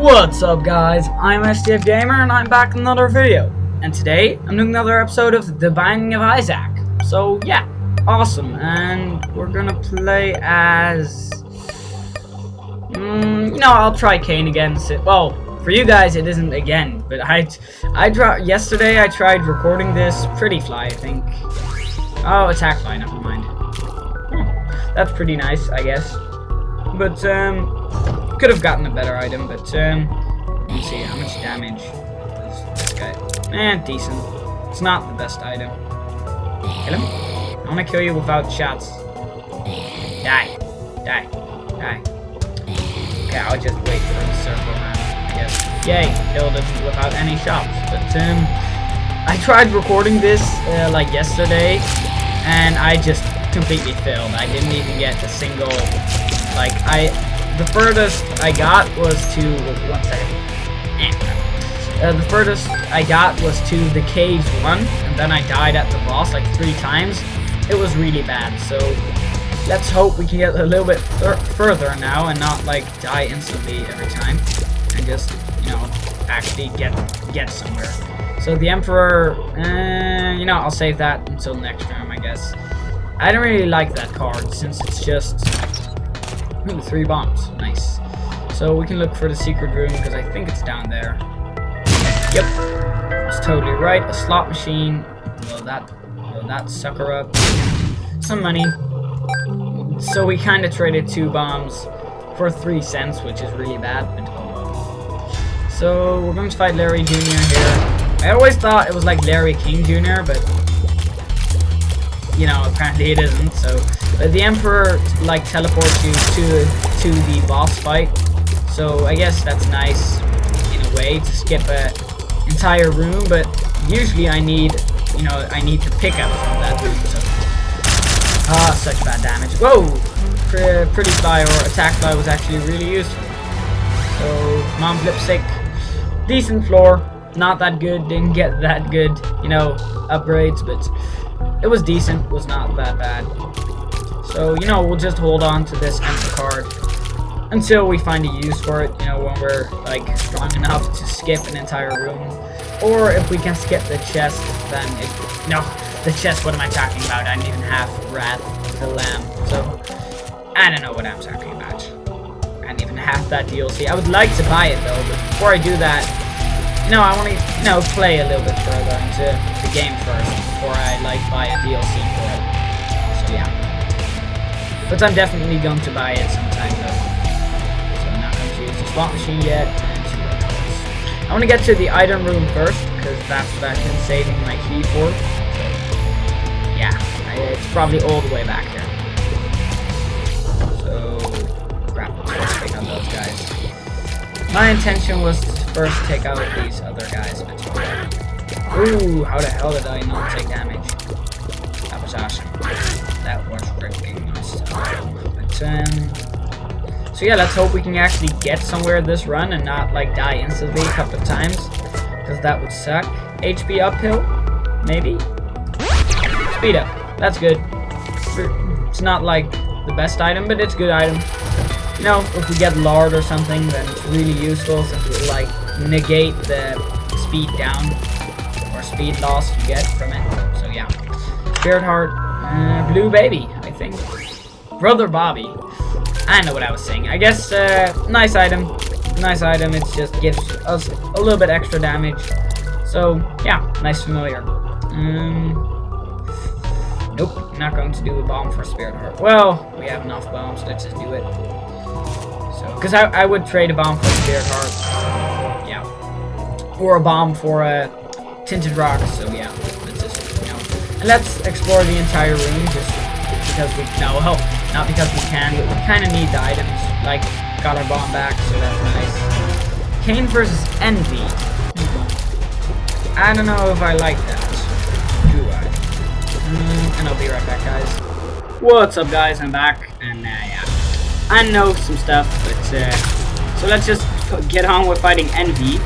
What's up guys, I'm SDF Gamer and I'm back in another video. And today, I'm doing another episode of The Binding of Isaac. So yeah, awesome. And we're gonna play as... Mm, you know, I'll try Cain again. Well, for you guys, it isn't again. But I, I yesterday I tried recording this Pretty Fly, I think. Oh, Attack Fly, never mind. Hmm, that's pretty nice, I guess. But, um, could have gotten a better item, but, um, let's see, how much damage does this guy? Eh, decent. It's not the best item. Kill him? I want to kill you without shots. Die. Die. Die. Okay, I'll just wait for the circle around, guess. Yay, killed him without any shots. But, um, I tried recording this, uh, like, yesterday, and I just completely failed. I didn't even get a single, like, I the furthest I got was to one second. Uh, the furthest I got was to the caves one, and then I died at the boss like three times. It was really bad, so let's hope we can get a little bit further now and not like die instantly every time, and just you know actually get get somewhere. So the Emperor, uh, you know, I'll save that until next time, I guess. I don't really like that card since it's just Ooh, three bombs. Nice. So we can look for the secret room because I think it's down there. Yep. That's totally right. A slot machine. Blow that, blow that sucker up. Some money. So we kind of traded two bombs for three cents, which is really bad. So we're going to fight Larry Jr. here. I always thought it was like Larry King Jr., but you know, apparently it isn't. So but the Emperor, like, teleports you to, to the boss fight. So I guess that's nice, in a way, to skip an entire room. But usually I need, you know, I need to pick up from that room. So. Ah, such bad damage. Whoa! Pretty Fly or Attack Fly was actually really useful. So, Mom Lipstick. Decent floor. Not that good. Didn't get that good, you know, upgrades. But it was decent. Was not that bad. So, you know, we'll just hold on to this empty card until we find a use for it, you know, when we're, like, strong enough to skip an entire room. Or if we can skip the chest, then it... No, the chest, what am I talking about? I don't even have Wrath the Lamb, so... I don't know what I'm talking about. I don't even have that DLC. I would like to buy it, though, but before I do that, know, I want to, know, play a little bit further into the game first before I, like, buy a DLC for it. So, yeah. But I'm definitely going to buy it sometime though. So I'm not going to use the slot machine yet. I want to get to the item room first, because that's what I've been saving my key for. So, yeah, it's probably all the way back here. So, out those guys. My intention was to first take out these other guys, Ooh, how the hell did I not take damage? That was awesome. That was freaking but, um, so yeah, let's hope we can actually get somewhere this run and not, like, die instantly a couple of times. Because that would suck. HP uphill? Maybe? Speed up. That's good. It's not, like, the best item, but it's a good item. You know, if we get lard or something, then it's really useful since we, like, negate the speed down or speed loss you get from it. So yeah. Spirit Heart, uh, Blue Baby, I think. Brother Bobby. I know what I was saying. I guess, uh, nice item. Nice item. It just gives us a little bit extra damage. So, yeah, nice familiar. Um, nope, not going to do a bomb for Spirit Heart. Well, we have enough bombs. Let's just do it. So, because I, I would trade a bomb for Spirit Heart. Yeah. Or a bomb for a Tinted Rock. So, yeah. Let's just, you know. And let's explore the entire room just because we, no, well, not because we can, but we kind of need the items. Like, got our bomb back, so that's nice. Cain versus Envy. I don't know if I like that. Do I? Mm, and I'll be right back, guys. What's up, guys? I'm back, and uh, yeah. I know some stuff, but, uh, so let's just get on with fighting Envy.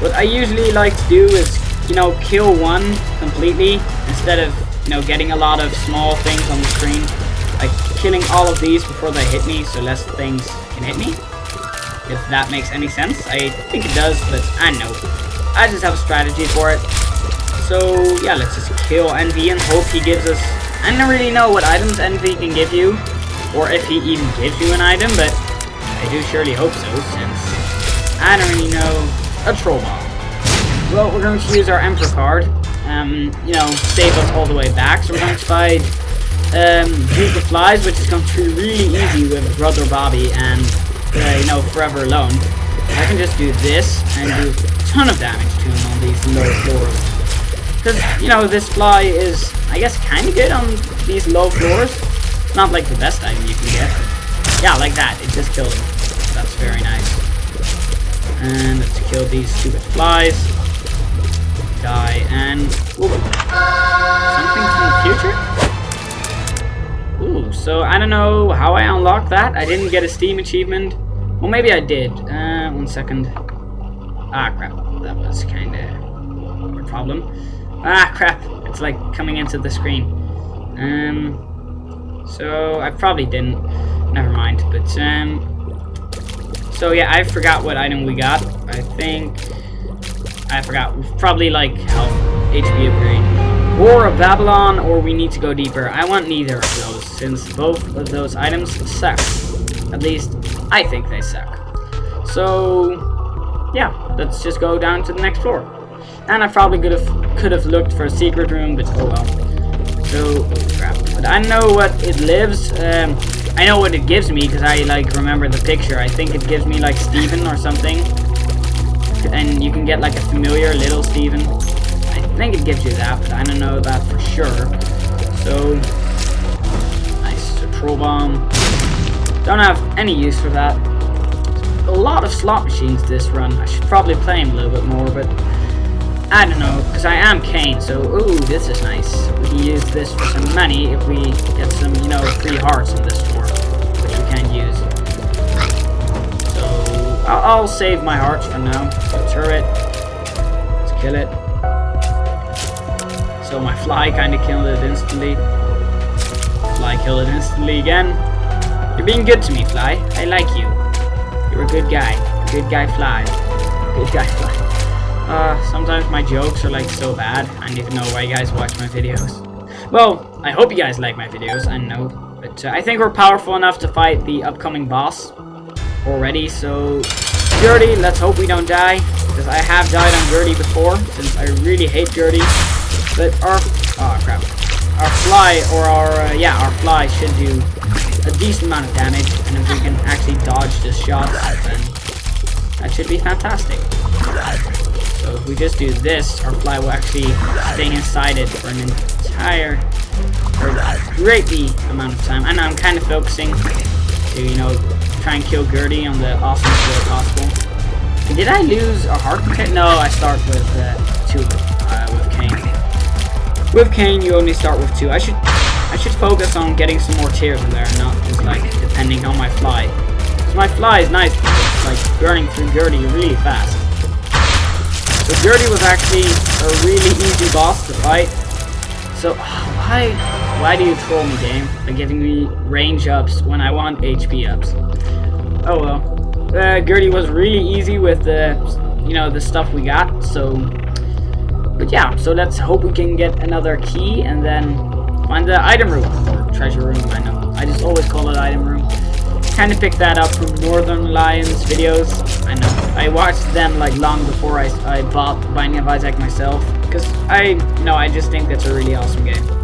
What I usually like to do is, you know, kill one completely, instead of, you know, getting a lot of small things on the screen like killing all of these before they hit me so less things can hit me. If that makes any sense. I think it does, but I know. I just have a strategy for it. So, yeah, let's just kill Envy and hope he gives us... I don't really know what items Envy can give you, or if he even gives you an item, but I do surely hope so, since I don't really know a troll ball. Well, we're going to use our Emperor card, um, you know, save us all the way back, so we're going to fight um, Duke of Flies, which is going to be really easy with Brother Bobby and, uh, you know, Forever Alone. I can just do this and do a ton of damage to him on these low floors. Because, you know, this fly is, I guess, kind of good on these low floors. Not like the best item you can get. Yeah, like that. It just killed him. That's very nice. And let's kill these stupid flies. Die, and... Ooh. Something from the future? Ooh, so I don't know how I unlocked that. I didn't get a Steam achievement. Well, maybe I did. Uh, one second. Ah, crap. That was kind of a problem. Ah, crap. It's like coming into the screen. Um, so I probably didn't. Never mind. But, um, so yeah, I forgot what item we got. I think, I forgot. Probably like health, HP upgrade. Whore of Babylon, or we need to go deeper. I want neither of those, since both of those items suck. At least, I think they suck. So, yeah, let's just go down to the next floor. And I probably could have could have looked for a secret room, but oh well. So crap. But I know what it lives. Um, I know what it gives me because I like remember the picture. I think it gives me like Steven or something. And you can get like a familiar little Steven. I think it gives you that, but I don't know that for sure. So nice. Troll bomb. Don't have any use for that. A lot of slot machines this run. I should probably play them a little bit more, but I don't know, because I am Cain, so, ooh, this is nice. We can use this for some money if we get some, you know, free hearts in this we can use. So, I'll, save my hearts for now. Turret. Let's kill it. So my fly kind of killed it instantly. Fly killed it instantly again. You're being good to me, Fly. I like you. You're a good guy. Good guy, Fly. Good guy, Fly. Uh, sometimes my jokes are like so bad, I don't even know why you guys watch my videos. Well, I hope you guys like my videos, I know. But uh, I think we're powerful enough to fight the upcoming boss already, so... Gurdy, let's hope we don't die, because I have died on Gurdy before, since I really hate Gurdy. But our... Oh, crap. Our fly, or our... Uh, yeah, our fly should do a decent amount of damage, and if we can actually dodge the shots, then that should be fantastic. So if we just do this, our fly will actually stay inside it for an entire, greatly amount of time. And I'm kind of focusing to, you know, try and kill Gurdy on the awesomest way possible. Did I lose a heart content? No, I start with uh, two uh, with Cain. With Cain, you only start with two. I should I should focus on getting some more tears in there, not just like depending on my fly. Because my fly is nice, it's like burning through Gurdy really fast. So Gurdy was actually a really easy boss to fight. So why why do you troll me, game, by giving me range ups when I want HP ups? Oh well. Uh, Gurdy was really easy with the you know the stuff we got. So, but yeah. So let's hope we can get another key and then find the item room or treasure room. I know. I just always call it item room kind of picked that up from Northernlion's videos. I know. I watched them like long before I, I bought Binding of Isaac myself. Because I, you know, I just think that's a really awesome game.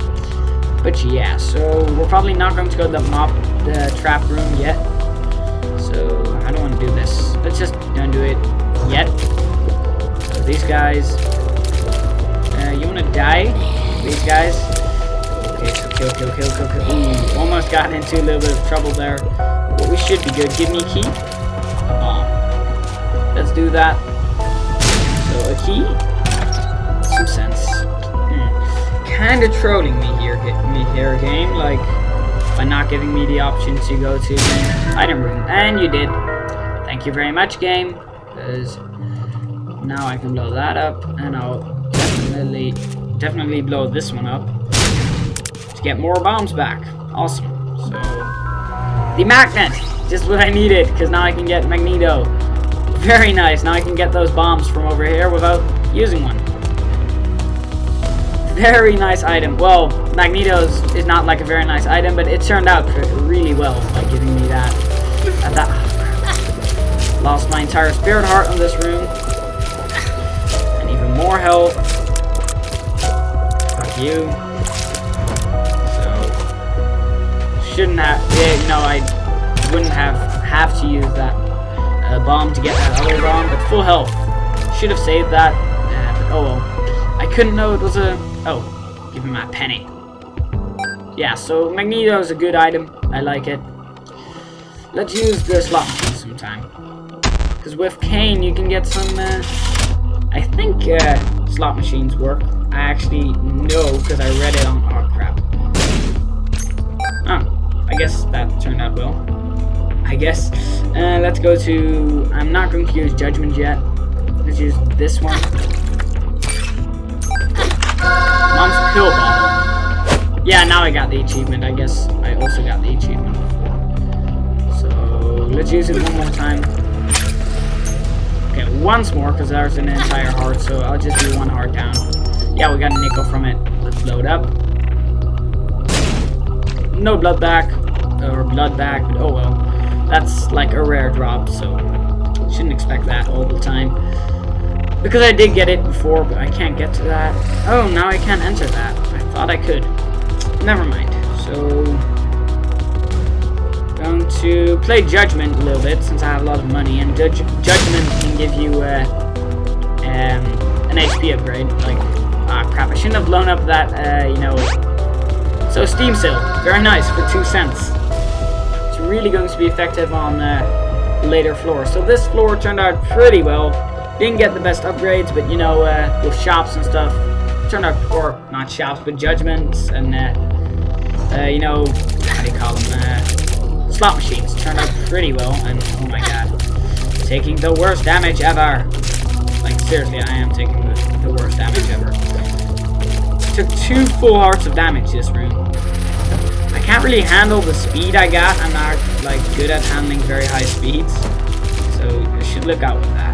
But yeah, so we're probably not going to go to the the trap room yet. So I don't want to do this. Let's just don't do it yet. So these guys, uh, you want to die? These guys. Okay, so kill, kill, kill, kill, kill. Ooh, almost got into a little bit of trouble there. But we should be good. Give me a key. Let's do that. So a key. Some sense. Hmm. Kinda trolling me here, me here, game. Like by not giving me the option to go to the item room. And you did. Thank you very much, game. Because now I can blow that up, and I'll definitely, definitely blow this one up to get more bombs back. Awesome. So. The magnet! Just what I needed, because now I can get Magneto. Very nice. Now I can get those bombs from over here without using one. Very nice item. Well, Magneto's is not like a very nice item, but it turned out really well by giving me that. That Lost my entire spirit heart on this room. And even more health. Fuck you. So shouldn't have yeah, no I wouldn't have have to use that uh, bomb to get that other bomb, but full health. Should have saved that. Uh, but oh well. I couldn't know it was a oh, give me my penny. Yeah, so Magneto is a good item. I like it. Let's use the slot machine sometime. Because with Cain, you can get some, uh, I think uh, slot machines work. I actually know because I read it on, oh crap. Oh, I guess that turned out well. I guess. Uh, let's go to, I'm not going to use Judgment yet. Let's use this one. Mom's Pill Bottle. Yeah, now I got the achievement. I guess I also got the achievement So, let's use it one more time. Okay, once more, because there's an entire heart, so I'll just do one heart down. Yeah, we got a nickel from it. Let's load up. No blood back, or blood back, but oh well. That's like a rare drop, so shouldn't expect that all the time. Because I did get it before, but I can't get to that. Oh, now I can't enter that. I thought I could. Never mind. So, going to play Judgment a little bit since I have a lot of money, and Judge Judgment can give you uh, um, an HP upgrade. Like, ah crap, I shouldn't have blown up that, uh, you know. So Steam Sale, very nice for two cents. It's really going to be effective on uh, later floors. So this floor turned out pretty well. Didn't get the best upgrades, but you know, uh, with shops and stuff, turned out, or not shops, but judgments and, uh, uh, you know, how do you call them? Uh, slot machines turned out pretty well, and oh my god, taking the worst damage ever. Like, seriously, I am taking the, the worst damage ever. Took two full hearts of damage this room. I can't really handle the speed I got. I'm not, like, good at handling very high speeds. So, I should look out with that.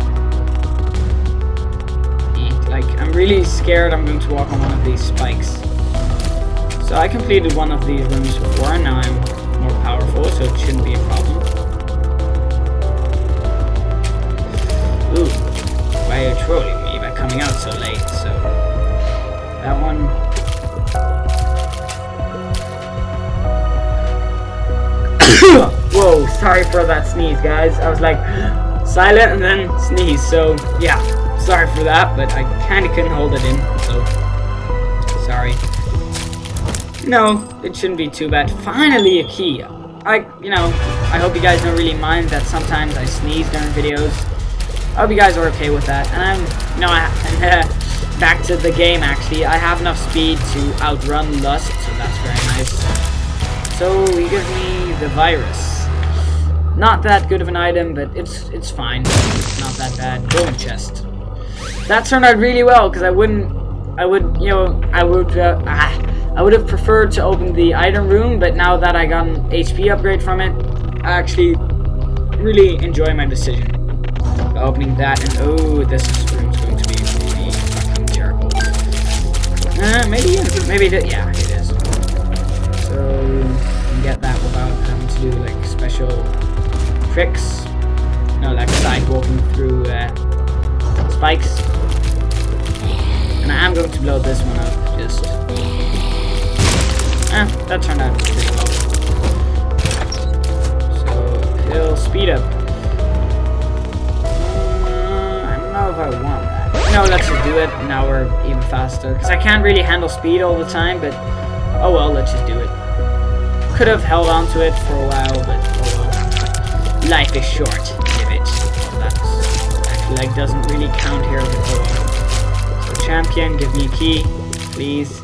I'm really scared I'm going to walk on one of these spikes. So I completed one of these rooms before, and now I'm more powerful, so it shouldn't be a problem. Ooh, why are you trolling me by coming out so late? So, that one... Whoa, sorry for that sneeze, guys. I was like, silent and then sneeze, so yeah. Sorry for that, but I kinda couldn't hold it in, so... Sorry. No, it shouldn't be too bad. Finally a key. I, you know, I hope you guys don't really mind that sometimes I sneeze during videos. I hope you guys are okay with that. And I'm, you know, I, back to the game actually. I have enough speed to outrun Lust, so that's very nice. So he gives me the virus. Not that good of an item, but it's it's fine. It's not that bad. Golden chest. That turned out really well because I wouldn't, I would, you know, I would. Uh, ah, I would have preferred to open the item room, but now that I got an HP upgrade from it, I actually really enjoy my decision. Opening that, and oh, this room's going to be really terrible. Uh, maybe, maybe, the, yeah, it is. So, get that without having to do, like, special tricks. You No, like side walking through uh, spikes. And I am going to blow this one up, just Eh, that turned out pretty well. So, he'll speed up. Uh, I don't know if I want that. No, let's just do it. Now we're even faster. Because I can't really handle speed all the time, but oh well, let's just do it. Could have held on to it for a while, but oh well. Life is short. Give it. Well, like doesn't really count here. Champion, give me a key, please.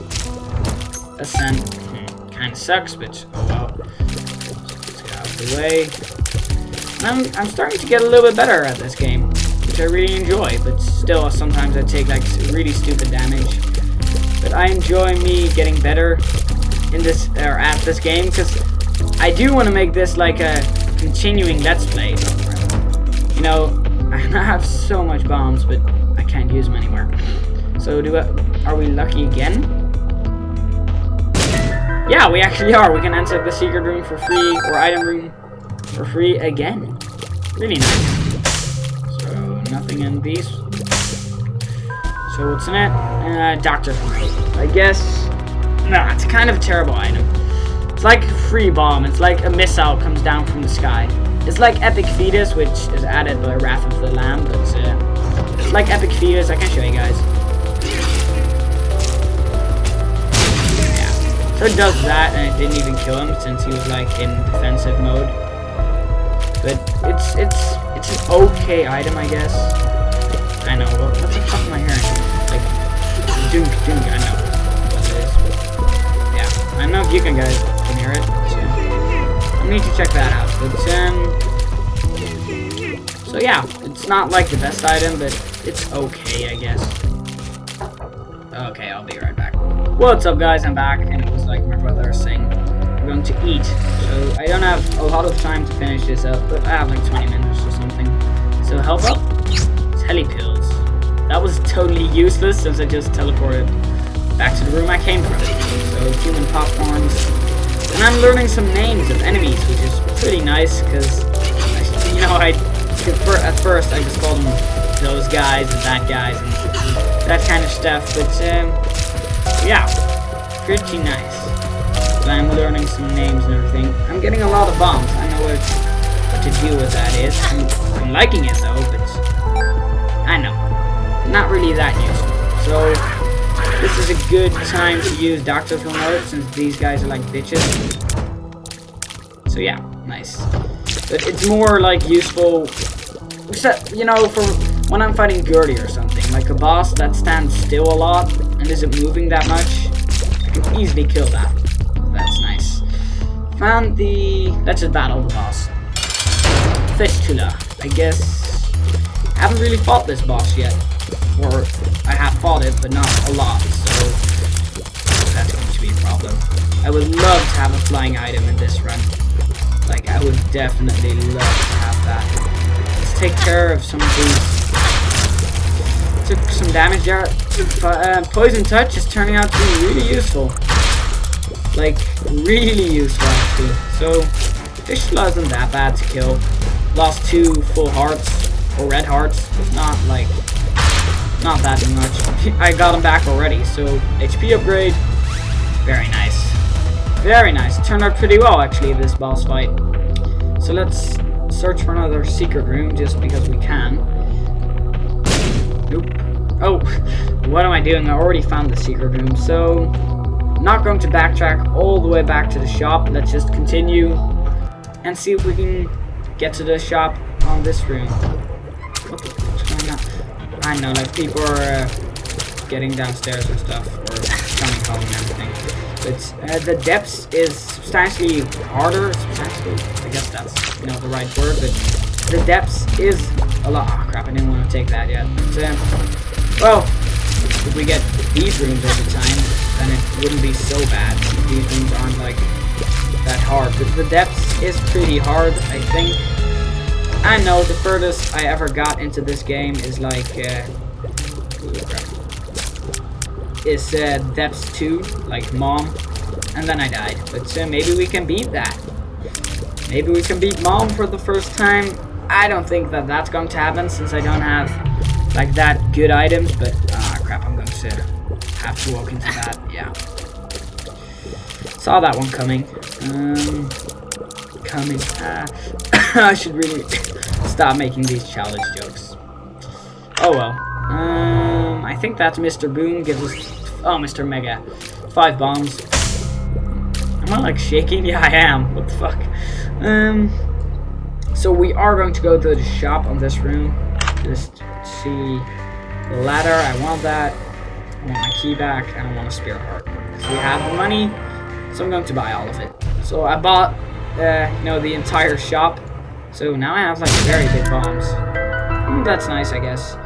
Ascend hmm, kind of sucks, but oh well. Let's get out of the way. I'm, I'm starting to get a little bit better at this game, which I really enjoy, but still sometimes I take like really stupid damage. But I enjoy me getting better in this, or at this game, because I do want to make this like a continuing Let's Play. You know, I have so much bombs, but I can't use them anywhere. So do I, are we lucky again? Yeah, we actually are. We can enter the secret room for free, or item room for free again. Really nice. So, nothing in these. So what's in it? Uh, Doctor I guess... No, it's kind of a terrible item. It's like a free bomb. It's like a missile comes down from the sky. It's like Epic Fetus, which is added by Wrath of the Lamb, but uh, it's like Epic Fetus. I can show you guys. So it does that, and it didn't even kill him since he was like in defensive mode. But it's it's it's an okay item, I guess. I know. What, what the fuck am I hearing? Like, dunk, dunk. I know what it is. But yeah, I know if you can guys can hear it. So I need to check that out. But um, so yeah, it's not like the best item, but it's okay, I guess. Okay, I'll be right back. What's up, guys? I'm back, and brother saying, we're going to eat. So I don't have a lot of time to finish this up, but I have like 20 minutes or something. So help up. Pills. That was totally useless since I just teleported back to the room I came from. So human popcorns. And I'm learning some names of enemies, which is pretty nice because, you know, I at first I just called them those guys and that guys and that kind of stuff. But um, yeah, pretty nice. I'm learning some names and everything. I'm getting a lot of bombs. I know what, what to do with that is. I'm, I'm liking it though, but I know. Not really that useful. So, this is a good time to use Dr. Mode since these guys are like bitches. So yeah, nice. But it's more like useful, except, you know, for when I'm fighting Gurdy or something. Like a boss that stands still a lot and isn't moving that much. I can easily kill that. Found the... Let's just battle the boss. Fistula. I guess I haven't really fought this boss yet. Or, I have fought it, but not a lot, so that's going to be a problem. I would love to have a flying item in this run. Like, I would definitely love to have that. Let's take care of some of these. Took some damage there. Uh, Poison Touch is turning out to be really useful. Like, really useful, actually. So, Fistula isn't that bad to kill. Lost two full hearts or red hearts. Not like, not that much. I got him back already, so HP upgrade. Very nice. Very nice. Turned out pretty well, actually, this boss fight. So let's search for another secret room, just because we can. Nope. Oh, what am I doing? I already found the secret room, so... Not going to backtrack all the way back to the shop. Let's just continue and see if we can get to the shop on this room. What the fuck's going on? I know, like, people are uh, getting downstairs and stuff, or coming home and everything. But uh, the depths is substantially harder, substantially, I guess that's, you know, the right word, but the depths is a lot, oh crap, I didn't want to take that yet. But, uh, well, if we get these rooms over time, wouldn't be so bad. These things aren't, like, that hard. But the depths is pretty hard, I think. I know the furthest I ever got into this game is like, uh, is uh, Depths 2, like Mom, and then I died. But uh, maybe we can beat that. Maybe we can beat Mom for the first time. I don't think that that's going to happen since I don't have like that good items, but ah crap, I'm going to have to walk into that. Yeah. Saw that one coming. Um, coming. Ah, I should really stop making these challenge jokes. Oh well. Um, I think that's Mr. Boom gives us... Oh, Mr. Mega. Five bombs. Am I, like, shaking? Yeah, I am. What the fuck? Um, so we are going to go to the shop on this room. Just see the ladder. I want that. I want my key back. And I want a spirit heart. So we have the money. So I'm going to buy all of it. So I bought, uh, you know, the entire shop. So now I have like very big bombs. Mm, that's nice, I guess.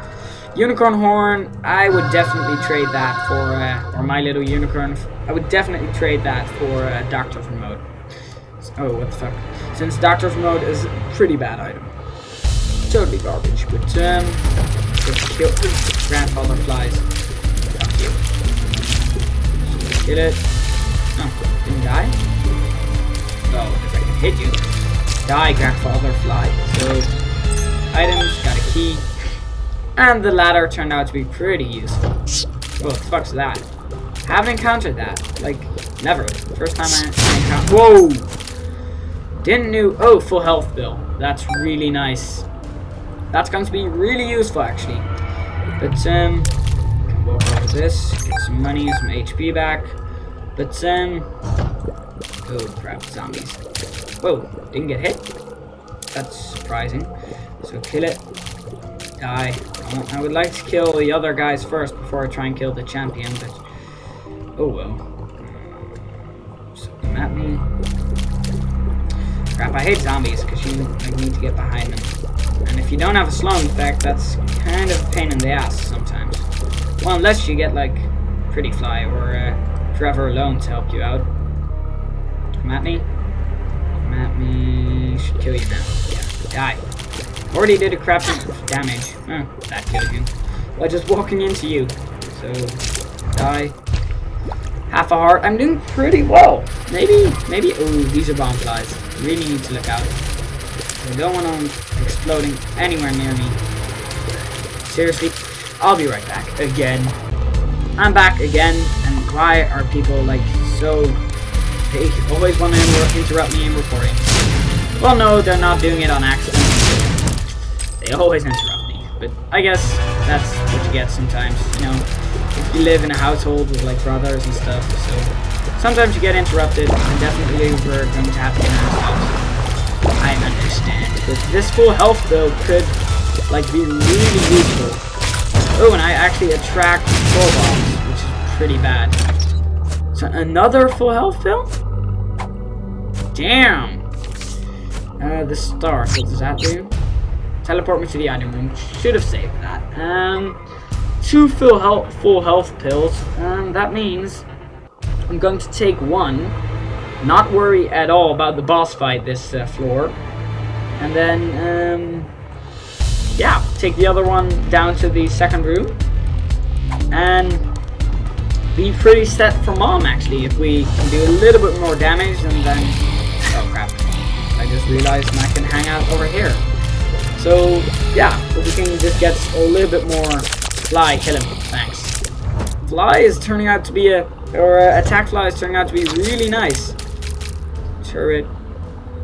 Unicorn Horn, I would definitely trade that for, uh, or My Little Unicorn. I would definitely trade that for uh, Doctor's Remote. Oh, what the fuck. Since Doctor's Remote is a pretty bad item. Totally garbage, but, um, grandfather flies. Get it. Oh, didn't die? Oh, if I can hit you. Die, grandfather fly. So, items, got a key. And the ladder turned out to be pretty useful. The fuck's that? Haven't encountered that. Like, never. First time I, encountered. Whoa! Didn't know. Oh, full health bill. That's really nice. That's going to be really useful, actually. But, um, this, get some money, some HP back. But, um, oh crap, zombies. Whoa, didn't get hit. That's surprising. So kill it. Die. I would like to kill the other guys first before I try and kill the champion, but oh well. So come at me. Crap, I hate zombies because you like, need to get behind them. And if you don't have a slowing effect, that's kind of a pain in the ass sometimes. Well, unless you get like Pretty Fly or uh, Forever Alone to help you out. Come at me. Come at me. Should kill you now. Yeah, die. Already did a crap of damage. Oh, that killed you. By just walking into you. So, die. Half a heart. I'm doing pretty well. Maybe, maybe, oh, these are bomb flies. Really need to look out. I don't want them exploding anywhere near me. Seriously, I'll be right back. Again. I'm back again, and why are people, like, so... They always want to interrupt me in recording. Well, no, they're not doing it on accident. They always interrupt me. But I guess that's what you get sometimes, you know. If you live in a household with like brothers and stuff, so sometimes you get interrupted, and definitely we're going to happen in our house. I understand. But this full health though could like be really useful. Oh, and I actually attract full bombs, which is pretty bad. So another full health fill? Damn. Uh, the star. What does that do? Teleport me to the item room. Should have saved that. Um, two full health, full health pills. Um, that means I'm going to take one. Not worry at all about the boss fight this uh, floor. And then, um, yeah, take the other one down to the second room. And be pretty set for mom, actually. If we can do a little bit more damage, and then... Oh, crap. I just realized I can hang out over here. So, yeah, if we can just get a little bit more fly, kill him. Thanks. Fly is turning out to be a, or uh, attack fly is turning out to be really nice. Turret.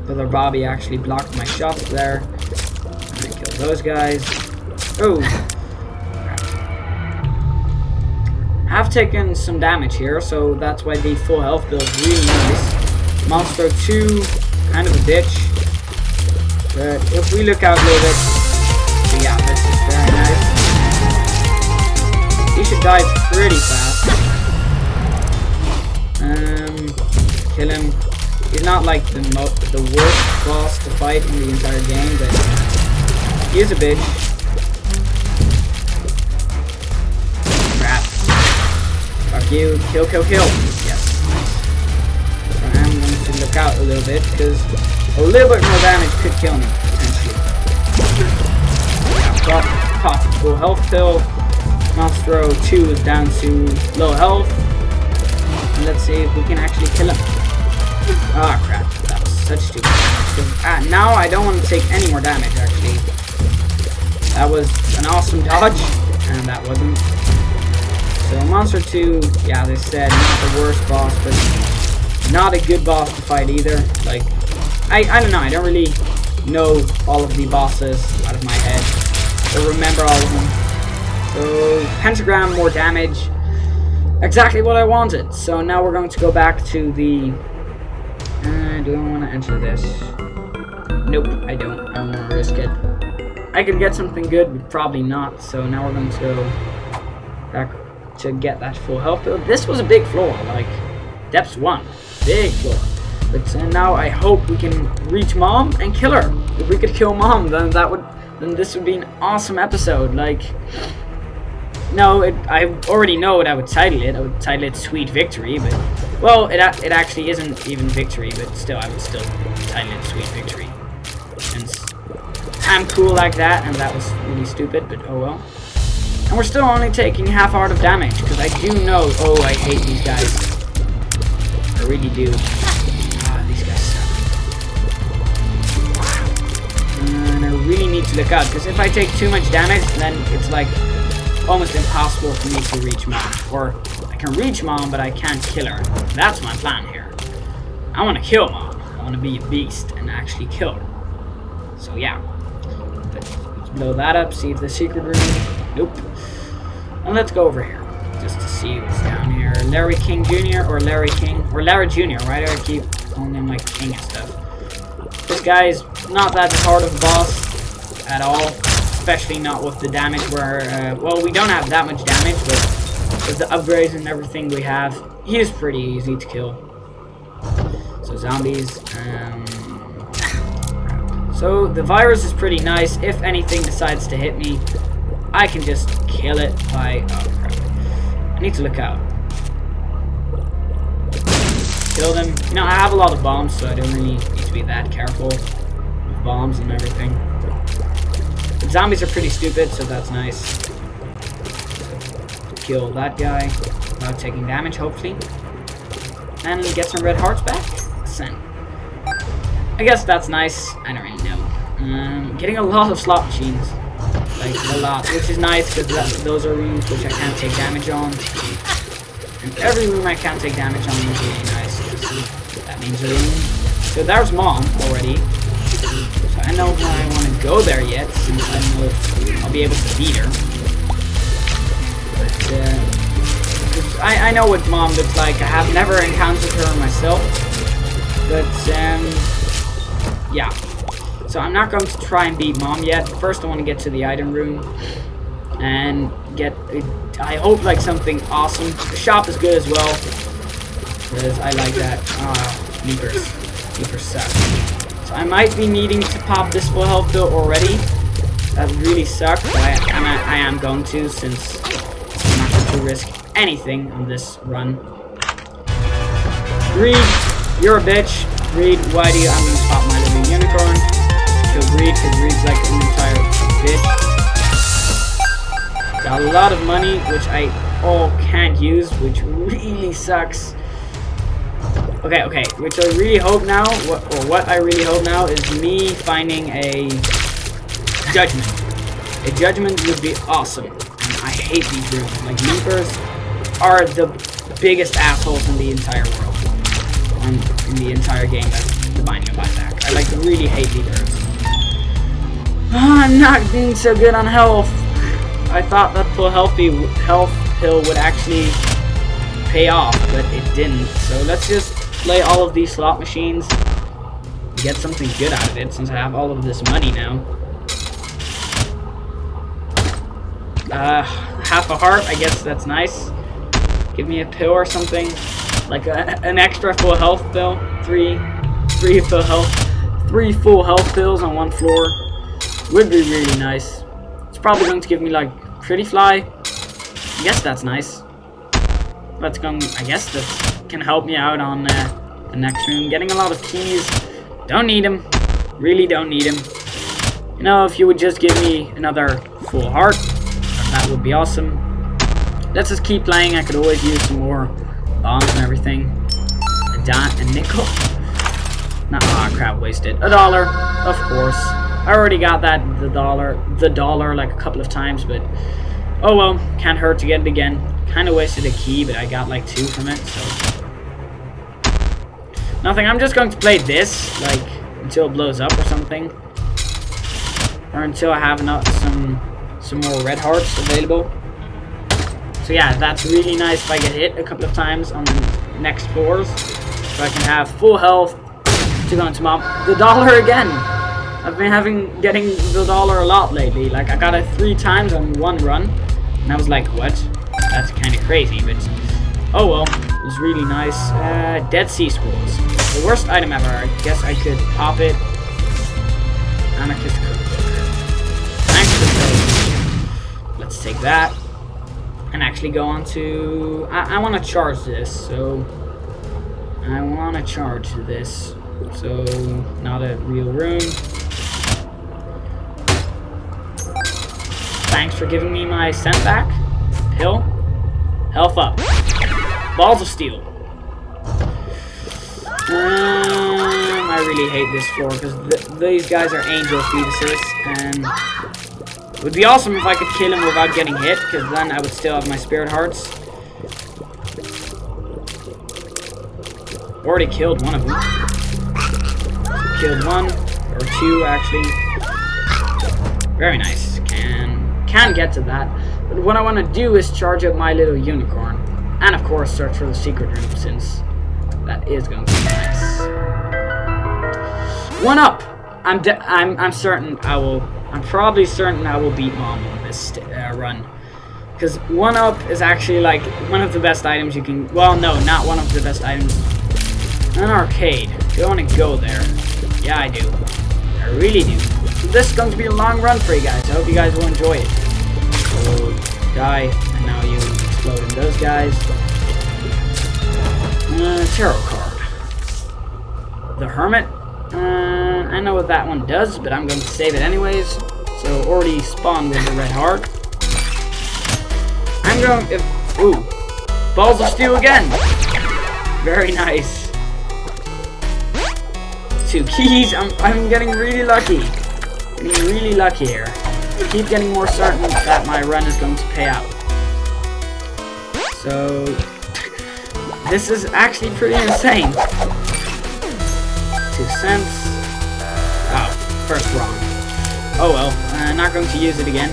Brother Bobby actually blocked my shots there. Those guys. Oh. Have taken some damage here, so that's why the full health build is really nice. Monstro 2, kind of a bitch. But if we look out a little bit, yeah, this is very nice. He should die pretty fast. Um, kill him. He's not like the the worst boss to fight in the entire game, but he is a bitch. Crap. Fuck you. Kill, kill, kill. Yes. So I'm going to look out a little bit, because a little bit more damage could kill me, potentially. Pop, pop, full health pill. Monstro 2 is down to low health. And let's see if we can actually kill him. Ah, crap. That was such stupid. Ah, now I don't want to take any more damage, actually. That was an awesome dodge, and that wasn't. So Monstro 2, yeah, they said, not the worst boss, but not a good boss to fight either. Like, I, I don't know, I don't really know all of the bosses out of my head, or remember all of them. So, pentagram, more damage, exactly what I wanted. So now we're going to go back to the, uh, do I want to enter this? Nope, I don't, I don't want to risk it. I could get something good, but probably not, so now we're going to go back to get that full health. This was a big floor, like, depths 1, big floor. But uh, now I hope we can reach Mom and kill her. If we could kill Mom, then that would, then this would be an awesome episode. Like, no, it, I already know what I would title it. I would title it Sweet Victory, but, well, it, it actually isn't even Victory, but still, I would still title it Sweet Victory. I'm cool like that, and that was really stupid, but oh well. And we're still only taking half heart of damage, because I do know, oh, I hate these guys. I really do. Ah, these guys suck. And I really need to look out, because if I take too much damage, then it's like almost impossible for me to reach Mom. Or I can reach Mom, but I can't kill her. That's my plan here. I want to kill Mom. I want to be a beast and actually kill her. So yeah. Let's blow that up, see if the secret room Nope. And let's go over here. Just to see what's down here. Larry King Jr. or Larry King. Or Larry Jr. Do I keep calling him like King and stuff? This guy's not that hard of a boss at all. Especially not with the damage where, uh, well, we don't have that much damage, but with the upgrades and everything we have, he is pretty easy to kill. So zombies, um, so the virus is pretty nice. If anything decides to hit me, I can just kill it by... Oh, crap. I need to look out. Kill them. You know, I have a lot of bombs, so I don't really need to be that careful with bombs and everything. The zombies are pretty stupid, so that's nice. Kill that guy without taking damage, hopefully. And get some red hearts back. Send. I guess that's nice. I don't really know. Um, getting a lot of slot machines like a lot, which is nice because those are rooms which I can't take damage on. And every room I can't take damage on is really nice. That means a room. So there's mom already. So I know when I want to go there yet, since I don't know if I'll be able to beat her. But uh, I, I know what mom looks like. I have never encountered her myself. But um, yeah. So I'm not going to try and beat Mom yet. First I want to get to the item room and get, I hope like something awesome. The shop is good as well. Because I like that. Ah, Leapers. Leapers suck. So I might be needing to pop this full health bill already. That really sucks, but I, am, I am going to since I'm not going to risk anything on this run. Greed, you're a bitch. Greed, why do you, I'm going to pop Greed, because Greed's like an entire bitch. Got a lot of money, which I all can't use, which really sucks. Okay, okay, which I really hope now, what, or what I really hope now, is me finding a judgment. A judgment would be awesome. And I hate these rooms. Like, Leapers are the biggest assholes in the entire world. In the entire game that's the Binding of Isaac. I like really hate Leapers. Oh, I'm not being so good on health. I thought that full healthy health pill would actually pay off, but it didn't. So let's just play all of these slot machines, get something good out of it, since I have all of this money now. Uh, half a heart, I guess that's nice. Give me a pill or something, like a, an extra full health pill. Three, three full health, three full health pills on one floor would be really nice. It's probably going to give me like Pretty Fly. I guess that's nice. That's going. I guess that can help me out on uh, the next room. Getting a lot of keys. Don't need them. Really don't need them. You know, if you would just give me another full heart, that would be awesome. Let's just keep playing. I could always use some more bombs and everything. A dime, a nickel. Not, ah, crap, wasted. A dollar, of course. I already got that the dollar the dollar like a couple of times, but oh well, can't hurt to get it again. Kind of wasted a key, but I got like two from it, so nothing. I'm just going to play this like until it blows up or something, or until I have enough some some more red hearts available. So yeah, that's really nice if I get hit a couple of times on the next floors, so I can have full health to go into mom the dollar again. I've been having getting the dollar a lot lately. Like I got it three times on one run, and I was like, what? That's kind of crazy, but oh well. It was really nice. Uh, Dead Sea Scrolls. The worst item ever. I guess I could pop it. Anarchist Cookbook. Let's take that. and actually go on to... I, I want to charge this, so... I want to charge this. So, not a real room. For giving me my scent back. Pill. Health up. Balls of steel. Um, I really hate this floor because th these guys are angel fetuses and it would be awesome if I could kill him without getting hit because then I would still have my spirit hearts. Already killed one of them. Killed one, or two actually. Very nice. Can get to that. But what I want to do is charge up my little unicorn. And of course search for the secret room since that is going to be nice. One up! I'm I'm I'm certain I will I'm probably certain I will beat mom on this uh, run. Because one up is actually like one of the best items you can well no, not one of the best items an arcade. Do I want to go there? Yeah, I do. I really do. This is going to be a long run for you guys. I hope you guys will enjoy it. So, die, and now you explode in those guys. Uh, tarot card. The Hermit. Uh, I know what that one does, but I'm going to save it anyways. So, already spawned with the red heart. I'm going... If, ooh. Balls of Steel again! Very nice two keys. I'm, I'm getting really lucky. Getting really lucky here. Keep getting more certain that my run is going to pay out. So, this is actually pretty insane. Two cents. Oh, first wrong. Oh well, I'm not going to use it again.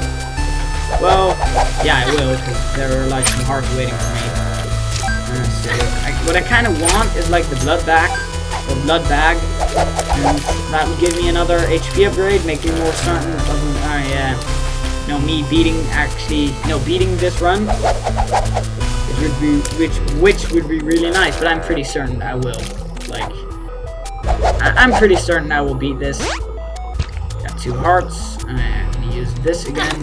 Well, yeah, I will, because there are like some hearts waiting for me. Uh, so, I, what I kind of want is like the blood back, blood bag, and that would give me another HP upgrade, make me more certain of, uh, yeah, know, me beating, actually, no beating this run, which would be, which, which would be really nice, but I'm pretty certain I will, like, I, am pretty certain I will beat this. Got two hearts, I'm gonna use this again.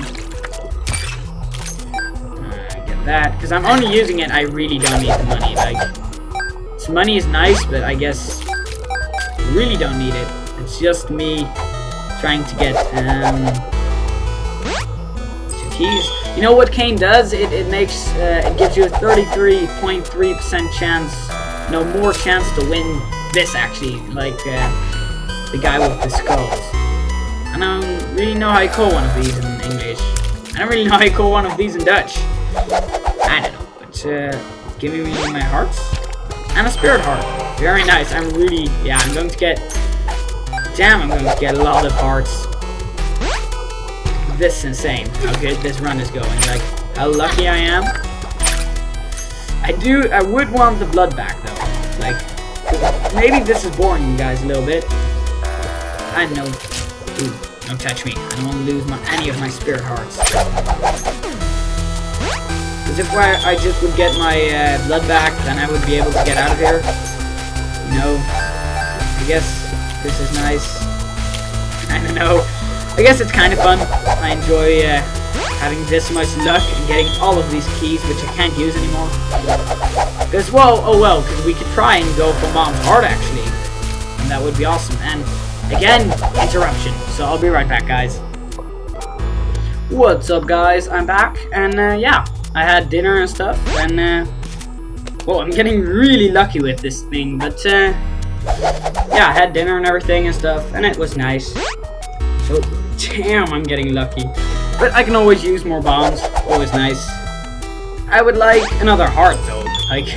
Uh, get that, because I'm only using it, I really don't need the money, like, so money is nice, but I guess really don't need it. It's just me trying to get um, two keys. You know what Cain does? It, it makes uh, it gives you a 33.3% chance, no more chance to win this actually, like uh, the guy with the skulls. I don't really know how you call one of these in English. I don't really know how you call one of these in Dutch. I don't know, but uh, give me my hearts and a spirit heart. Very nice. I'm really, yeah, I'm going to get, damn, I'm going to get a lot of hearts. This is insane, good this run is going. Like, how lucky I am. I do, I would want the blood back, though. Like, maybe this is boring you guys a little bit. I know. Ooh, don't touch me. I don't want to lose my, any of my spirit hearts. Because if I, I just would get my uh, blood back, then I would be able to get out of here know, I guess this is nice. I don't know. I guess it's kind of fun. I enjoy uh, having this much luck and getting all of these keys, which I can't use anymore. Because, well, oh well, because we could try and go for Mom's Heart, actually. And that would be awesome. And, again, interruption. So I'll be right back, guys. What's up, guys? I'm back. And, uh, yeah, I had dinner and stuff. And, uh, well, I'm getting really lucky with this thing, but, uh, yeah, I had dinner and everything and stuff, and it was nice. So, damn, I'm getting lucky. But I can always use more bombs, always nice. I would like another heart, though. Like,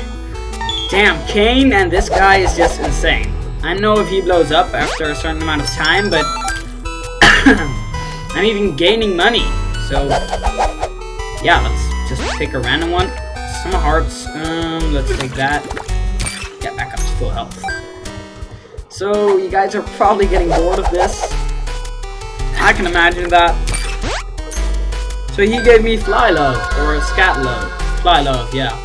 damn, Cain and this guy is just insane. I know if he blows up after a certain amount of time, but I'm even gaining money. So, yeah, let's just pick a random one some hearts. Um, let's take that. Get back up to full health. So, you guys are probably getting bored of this. I can imagine that. So he gave me Fly Love, or Skatole. Fly Love, yeah.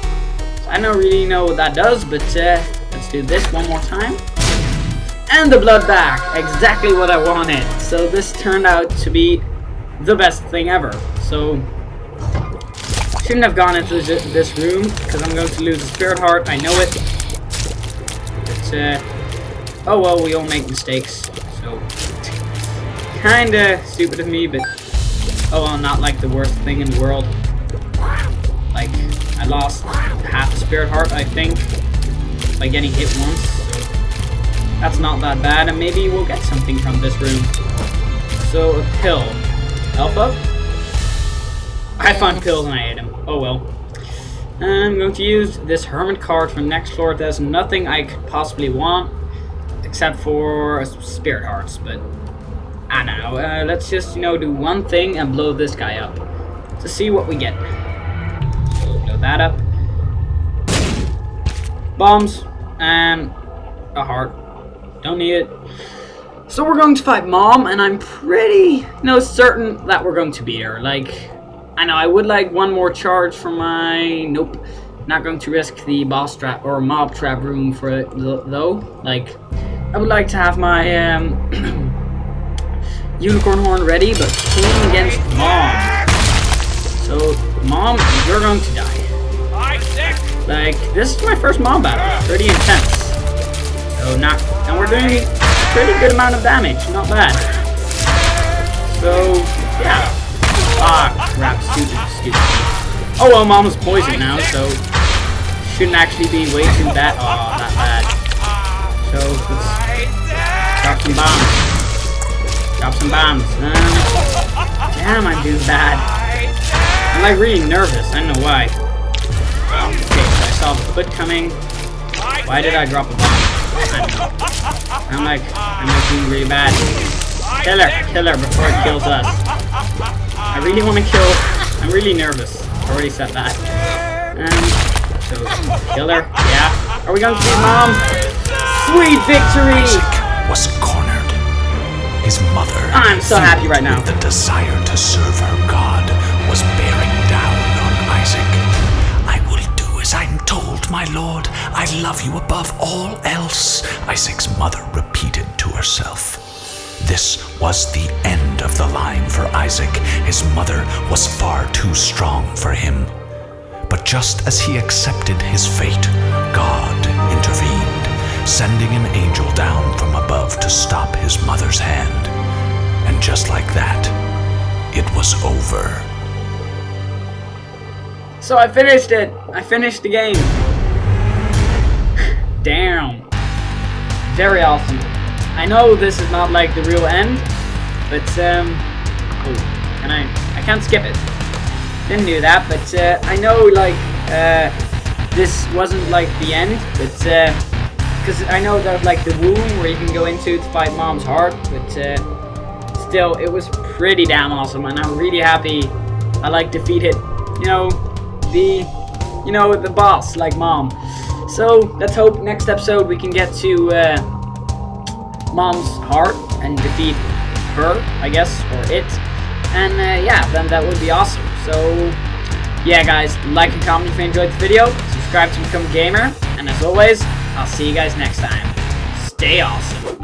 I don't really know what that does, but uh, let's do this one more time. And the blood back! Exactly what I wanted. So this turned out to be the best thing ever. So Shouldn't have gone into this, room, because I'm going to lose a spirit heart, I know it. Uh, oh well, we all make mistakes, so, kinda stupid of me, but, oh well, not like the worst thing in the world. Like, I lost half a spirit heart, I think, by getting hit once, that's not that bad, and maybe we'll get something from this room. So, a pill. Alpha? I found pills and I ate them. Oh well. I'm going to use this hermit card from next floor. There's nothing I could possibly want except for spirit hearts, but I don't know. Uh, let's just, you know, do one thing and blow this guy up to see what we get. So blow that up. Bombs and a heart. Don't need it. So we're going to fight Mom, and I'm pretty, you know, certain that we're going to beat her. Like, I know I would like one more charge for my... Nope. Not going to risk the boss trap or mob trap room for it, though. Like, I would like to have my um, unicorn horn ready, but King against Mom. So, Mom, you're going to die. Like, this is my first Mom battle. Pretty intense. So, not... And we're doing a pretty good amount of damage. Not bad. So, yeah. Ah, crap. Stupid, stupid. Oh, well, Mom was poisoned now, so... Shouldn't actually be too bad. Oh, that bad. So, let's... Drop some bombs. Drop some bombs. Um, damn, I'm doing bad. I'm, like, really nervous. I don't know why. Okay, so I saw the foot coming. Why did I drop a bomb? I am like, I'm like doing really bad. Kill her, kill her before it kills us. I really want to kill. I'm really nervous. I Already said that. Um, so, kill her. Yeah. Are we going to beat mom? Sweet victory! Isaac was cornered. His mother, I'm so happy right now. the desire to serve her God, was bearing down on Isaac. I will do as I'm told, my lord. I love you above all else, Isaac's mother repeated to herself. This was the end of the line for Isaac. His mother was far too strong for him. But just as he accepted his fate, God intervened, sending an angel down from above to stop his mother's hand. And just like that, it was over. So I finished it. I finished the game. Damn. Very awesome. I know this is not like the real end, but um, oh, can I? I can't skip it. Didn't do that, but uh, I know like uh, this wasn't like the end, but because I know there's like the womb where you can go into to fight Mom's heart, but uh, still, it was pretty damn awesome, and I'm really happy I like defeated, you know, the, you know, the boss like Mom. So let's hope next episode we can get to uh, Mom's heart and defeat her, I guess, or it. And uh, yeah, then that would be awesome. So yeah, guys, like and comment if you enjoyed the video. Subscribe to become a gamer, and as always, I'll see you guys next time. Stay awesome.